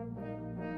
Música